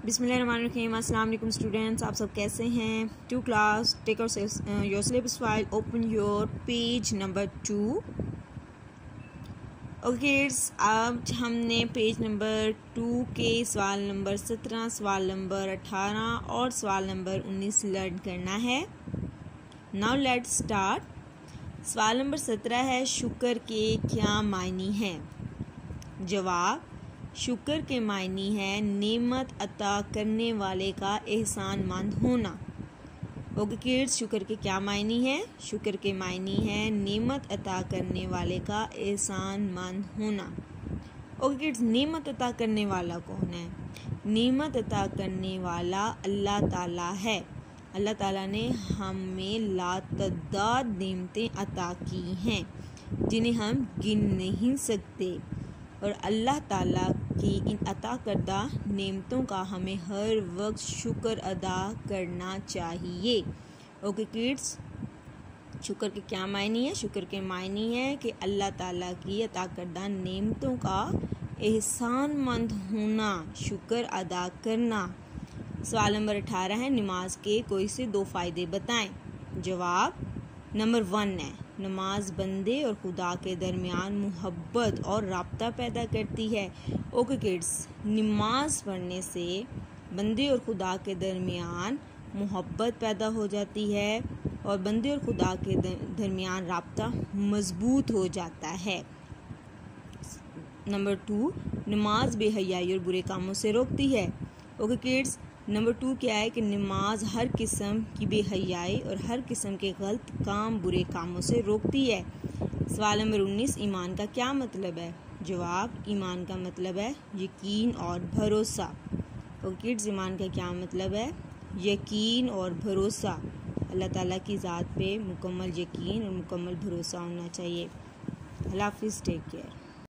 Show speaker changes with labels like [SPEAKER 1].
[SPEAKER 1] अस्सलाम वालेकुम स्टूडेंट्स, आप सब कैसे हैं? To class take your syllabus file open your page number two okay अब हमने पेज नंबर टू के सवाल नंबर सत्रह, सवाल नंबर अठारह और सवाल नंबर उन्नीस लर्न करना है। नाउ लेट स्टार्ट सवाल नंबर सत्रह है, शुक्र के क्या मायनी हैं? जवाब शुक्र के मायनी है नेमत अता करने वाले का एहसान मंद होना। ओके किड्स शुक्र के क्या मायनी है? शुक्र के मायनी है नेमत अता करने वाले का एहसान मंद होना। ओके किड्स नेमत अता करने वाला कौन है? नेमत अता करने वाला अल्लाह ताला है। अल्लाह ताला ने हमें लातदाद नेमतें अता की हैं, जिन्हें हम गिन नहीं सकते। और अल्लाह ताला की इन अता करदा नेमतों का हमें हर वक्त शुक्र अदा करना चाहिए। ओके किड्स, शुक्र के क्या मायने है? शुक्र के मायनी है कि अल्लाह ताला की अता करदा नेमतों का एहसान मंद होना, शुक्र अदा करना। सवाल नंबर अठारह है, नमाज़ के कोई से दो फ़ायदे बताएँ? जवाब नंबर वन है नमाज़ बंदे और खुदा के दरमियान मोहब्बत और रबता पैदा करती है। ओके किड्स, नमाज़ पढ़ने से बंदे और खुदा के दरमियान मोहब्बत पैदा हो जाती है और बंदे और खुदा के दरमियान रबता मज़बूत हो जाता है। नंबर टू, नमाज़ बेहयाई और बुरे कामों से रोकती है। ओके किड्स नंबर टू क्या है कि नमाज़ हर किस्म की बेहयाई और हर किस्म के गलत काम, बुरे कामों से रोकती है। सवाल नंबर उन्नीस, ईमान का क्या मतलब है? जवाब, ईमान का मतलब है यकीन और भरोसा। और किड्स, ईमान का क्या मतलब है? यकीन और भरोसा। अल्लाह ताला की ज़ात पे मुकम्मल यकीन और मुकम्मल भरोसा होना चाहिए। अल्लाह हाफिज़ टेक केयर